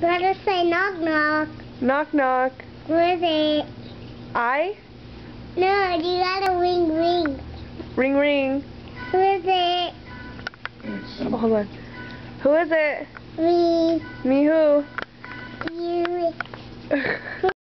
Gotta say knock knock. Knock knock. Who is it? I? No, you gotta ring ring. Ring ring. Who is it? Oh, hold on. Who is it? Me. Me who? You.